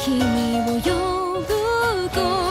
君を呼ぶ声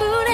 food